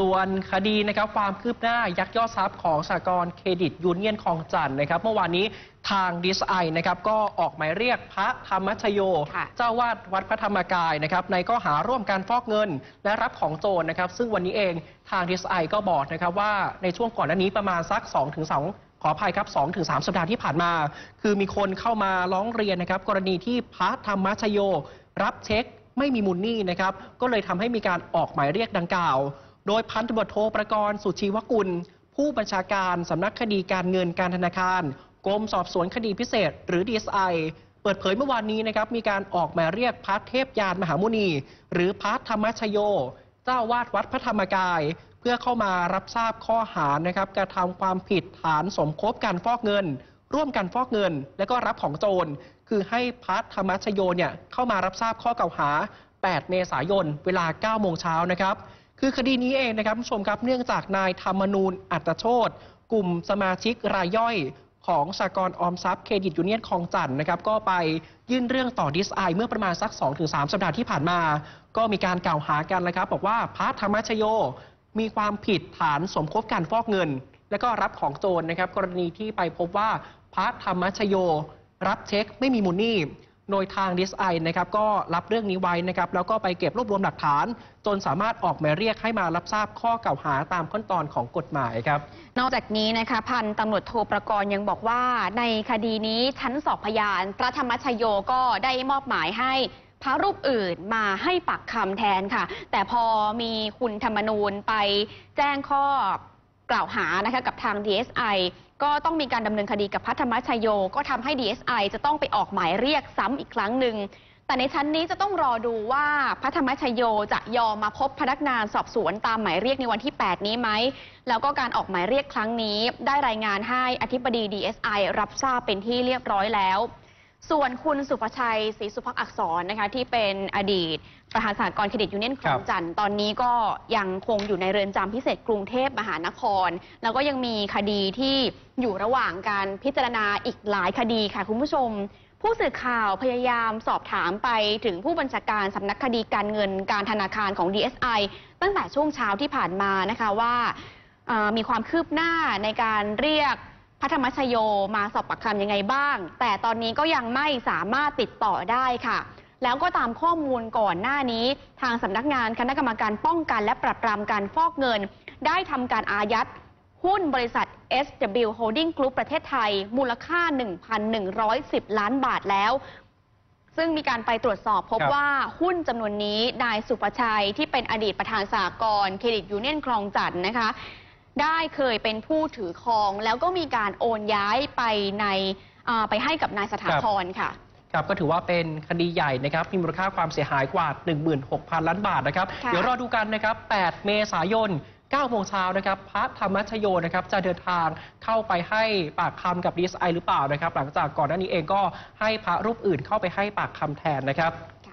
ส่วนคดีนะครับความคืบหน้ายักยอดทรัพย์ของสหกรณ์เครดิตยูเนียนคลองจันทน์นะครับ เมื่อวานนี้ทางดีไอนะครับก็ออกหมายเรียกพระธรรมชโยค่ะเจ้าวาดวัดพระธรรมกายนะครับในข้อหาร่วมการฟอกเงินและรับของโจรนะครับ ซึ่งวันนี้เองทางดีไอก็บอกนะครับว่าในช่วงก่อนหน้านี้ประมาณสัก 2-2ถึง2ขออภัยครับ2ถึง3สัปดาห์ที่ผ่านมา คือมีคนเข้ามาร้องเรียนนะครับ กรณีที่พระธรรมชโย รับเช็คไม่มีมูลหนี้นะครับก็เลยทำให้มีการออกหมายเรียกดังกล่าว โดยพันตำรวจโทประกรณ์สุชีวกุล ผู้บัญชาการสำนักคดีการเงินการธนาคาร กรมสอบสวนคดีพิเศษ หรือ DSI เปิดเผยเมื่อวานนี้นะครับมีการออกหมายเรียกพระเทพยานมหามุนี หรือพระธรรมชโย เจ้าวาดวัดพระธรรมกาย เพื่อเข้ามารับทราบข้อหานะครับกระทำความผิดฐานสมคบการฟอกเงิน ร่วมกันฟอกเงิน และก็รับของโจร คือให้พระธัมมชโยเนี่ยเข้ามารับทราบข้อกล่าวหา 8 เมษายน เวลา 9 โมงเช้านะครับ คือคดีนี้เองนะครับผู้ชมครับเนื่องจากนายธรรมนูญอัตโชตกลุ่มสมาชิกรายย่อยของสหกรณ์ออมทรัพย์เครดิตยูเนียนคลองจั่นนะครับก็ไปยื่นเรื่องต่อดีเอสไอเมื่อประมาณสัก 2-3 สัปดาห์ที่ผ่านมา ก็มีการกล่าวหากันนะครับ บอกว่าพระธัมมชโย มีความผิดฐานสมคบการฟอกเงิน และก็รับของโจรนะครับ กรณีที่ไปพบว่าพระธรรมชโย รับเช็คไม่มีมูลหนี้ โดยทางดิสไอนะครับก็รับเรื่องนี้ไว้นะครับแล้วก็ไปเก็บรวบรวมหลักฐาน จนสามารถออกหมายเรียกให้มารับทราบข้อกล่าวหาตามขั้นตอนของกฎหมายครับ นอกจากนี้นะคะพันตำรวจโทประกรณ์ยังบอกว่า ในคดีนี้ชั้นสอบพยาน พระธรรมชโยก็ได้มอบหมายให้พระรูปอื่นมาให้ปากคำแทนค่ะ แต่พอมีคุณธรรมนูญไปแจ้งข้อ กล่าวหานะคะกับทาง DSI ก็ต้องมีการดำเนินคดีกับพระธรรมชโย ก็ทำให้ DSI จะต้องไปออกหมายเรียกซ้ำอีกครั้งหนึ่ง แต่ในชั้นนี้จะต้องรอดูว่าพระธรรมชโยจะยอมมาพบพนักงานสอบสวนตามหมายเรียกในวันที่ 8 นี้ไหม แล้วก็การออกหมายเรียกครั้งนี้ ได้รายงานให้อธิบดี DSI รับทราบเป็นที่เรียบร้อยแล้ว ส่วนคุณสุภชัยศรีสุภักดิ์อักษรนะคะที่เป็นอดีตประธานสหกรณ์เครดิตยูเนียนคลองจันทร์ตอนนี้ก็ยังคงอยู่ในเรือนจำพิเศษกรุงเทพมหานคร แล้วก็ยังมีคดีที่อยู่ระหว่างการพิจารณาอีกหลายคดีค่ะคุณผู้ชม ผู้สื่อข่าวพยายามสอบถามไปถึงผู้บัญชาการสำนักคดีการเงินการธนาคารของ DSI ตั้งแต่ช่วงเช้าที่ผ่านมานะคะว่าเอ่อมีความคืบหน้าในการเรียก พระธรรมชโยมาสอบปากคำยังไงบ้าง แต่ตอนนี้ก็ยังไม่สามารถติดต่อได้ค่ะ แล้วก็ตามข้อมูลก่อนหน้านี้ ทางสำนักงานคณะกรรมการป้องกันและปราบปรามการฟอกเงิน ได้ทำการอายัดหุ้นบริษัท SW Holding Group ประเทศไทย มูลค่า 1,110 ล้านบาทแล้ว ซึ่งมีการไปตรวจสอบพบครับว่าหุ้นจำนวนนี้นายสุภชัยที่เป็นอดีตประธานสากลเครดิตยูเนียนคลองจันทน์นะคะ ได้เคยเป็นผู้ถือครอง แล้วก็มีการโอนย้ายไปในอ่าไปให้กับนายสถาพรค่ะครับก็ถือว่าเป็นคดีใหญ่นะครับมีมูลค่าความเสียหายกว่า 16,000 ล้านบาทนะครับค่ะเดี๋ยวรอดูกันนะครับ 8 เมษายน 9 โมงเช้านะครับ พระธรรมชโยนะครับ จะเดินทางเข้าไปให้ปากคำกับดีไอหรือเปล่านะครับ หลังจากก่อนหน้านี้เองก็ให้พระรูปอื่นเข้าไปให้ปากคำแทนนะครับ